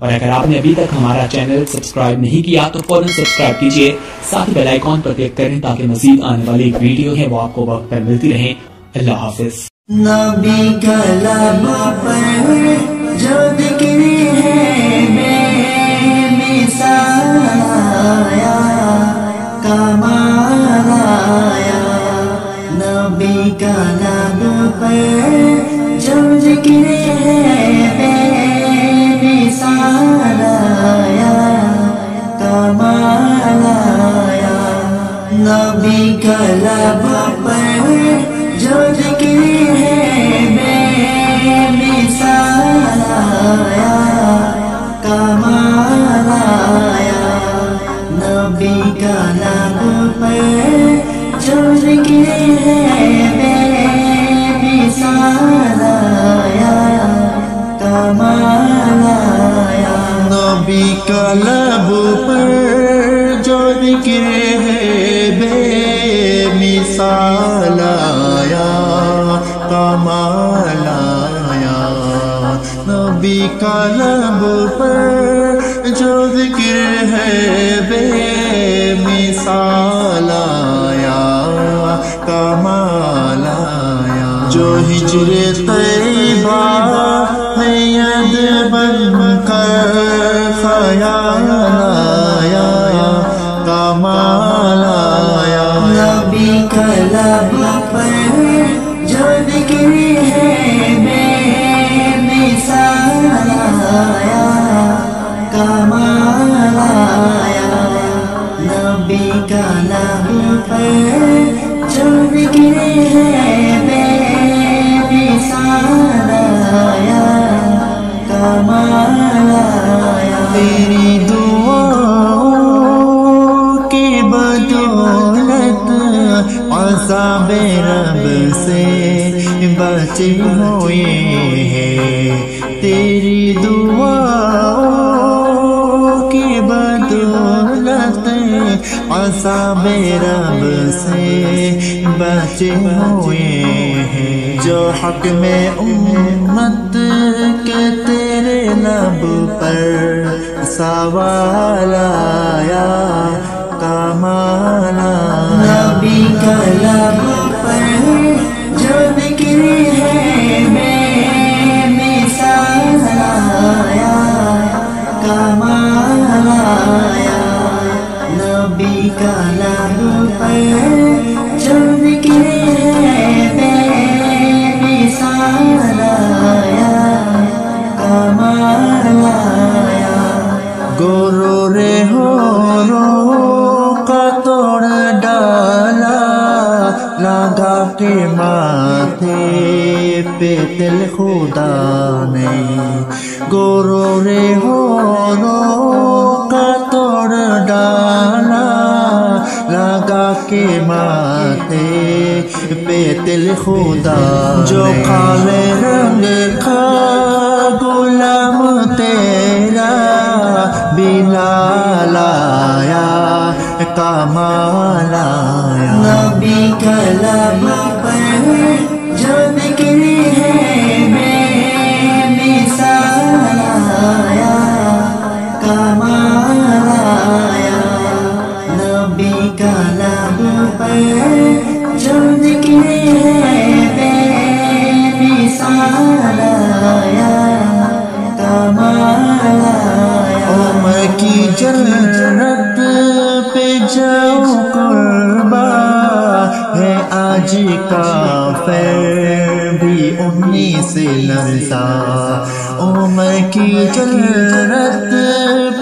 और अगर आपने अभी तक हमारा चैनल सब्सक्राइब नहीं किया तो फ़ौरन सब्सक्राइब कीजिए। साथ ही बेल आइकॉन पर क्लिक करें ताकि मजीद आने वाली एक वीडियो है, वो आपको वक्त पर मिलती रहे। अल्लाह हाफिज। नबी कलब पर जो ज़िक्र है बेमिसाल आया, कमाल आया। नबी का लब पर जो ज़िक्र है बेमिसाल आया, कमाल आया। नबी का लब ज़िक्र है बेमिसाल आया कमाल आया नबी का लब पर जो ज़िक्र है बेमिसाल आया कमाल आया जो हिजरे तैबा है, यद बन कर, खयाल कमाल आया नबी का लब पर जो ज़िक्र है बेमिसाल आया अजाब रब से बचे हुए हैं तेरी दुआओं की बदौलत अजाब रब से बचे हुए हैं। जो हक में उम्मत के तेरे लब पर सवाल आया आया नबी का लब का माथे पे तिल खुदा ने गोरो रे हो रो का तोड़ डाला लगा के माथे पे तिल खुदा जो काले रंग का गुलाम तेरा बिलाल आया कमाल आया। नबी का लब पर जो कुर्बा है आज का फिर भी उन्हीं से लरसा उम्र की जन्नत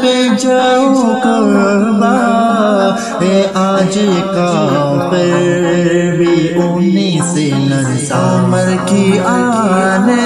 पे जाओ कुर्बा है आज का फिर भी उन्हीं से लरसा उम्र की आने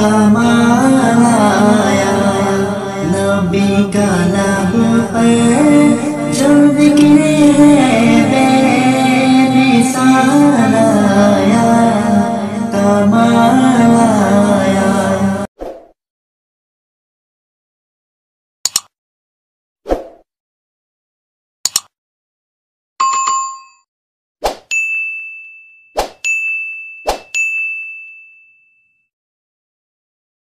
कमाल आया नबी कलाम पर जो बिक्री है बेमिसाल